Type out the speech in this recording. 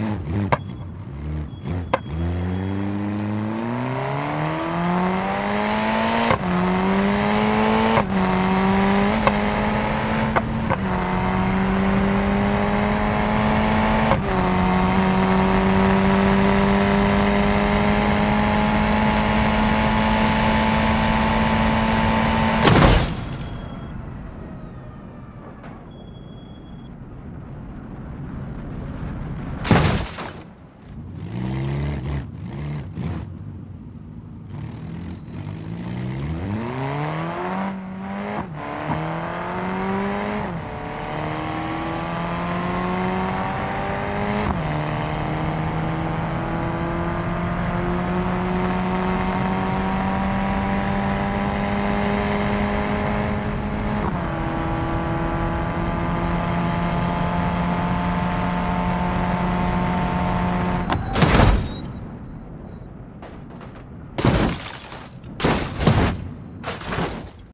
Mm-hmm.